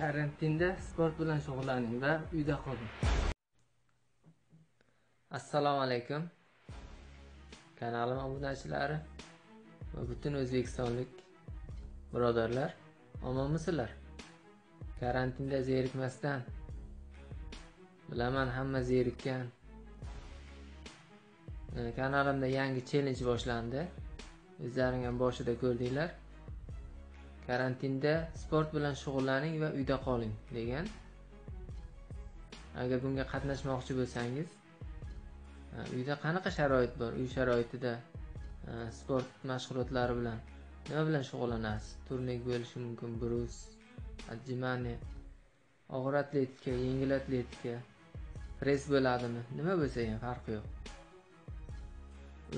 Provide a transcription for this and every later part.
karantinda sport bilan shug'ullaning va uyda qoling. Assalomu alaykum. Kanalim obunachilari va butun o'zbekistonlik birodarlar omonmisizlar? Karantinda zerikmasdan bilaman hamma zerikkan. Kanalimda yangi chellenj boshlandi. O'zlaring ham boshida ko'rdinglar. Karantinda sport bilan shug'ullaning va uyda qoling degan. Agar bunga qatnashmoqchi bo'lsangiz e, uyda qanaqa sharoit bor? Uy sharoitida e, sport mashg'ulotlari bilan nima bilan shug'ullanasiz? Turnik bo'lishi mumkin brus отжимание og'ir atletika yengil atletika press bo'ladimi? Nima bo'lsa ham farqi yo'q.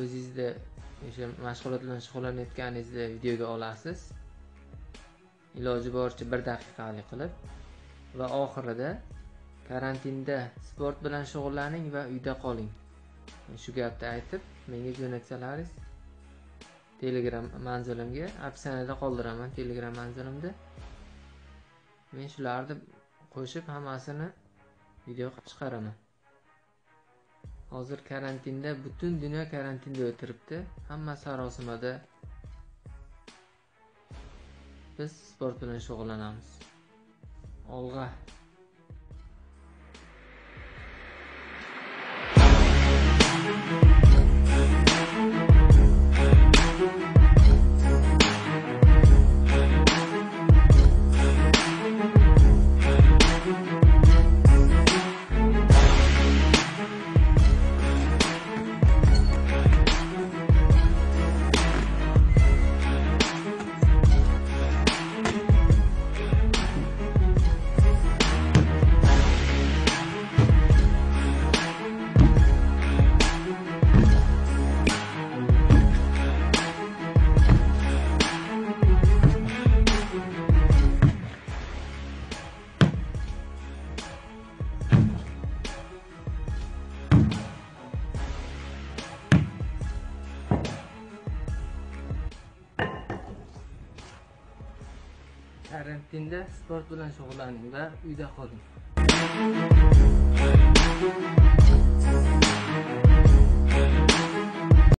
O'zingizda o'sha mashg'ulot bilan shug'ullanayotganingizda videoga olasiz. Iloji boricha bir daqiqalik qilib va oxirida karantinda sport bilan shug'ullaning va uyda qoling. Shu gapni aytib menga jo'natsalaringiz telegram manzilimga opsiyada qoldiraman telegram manzilimda. Men shularni qo'shib hammasini video qilib chiqaraman. Hozir karantinda butun dunyo karantinda o'tiribdi. Hamma sarosimada biz sport bilan shug'ullanamiz. Olg'a. Karantinda sport bilan shug'ullaning va uyda qoling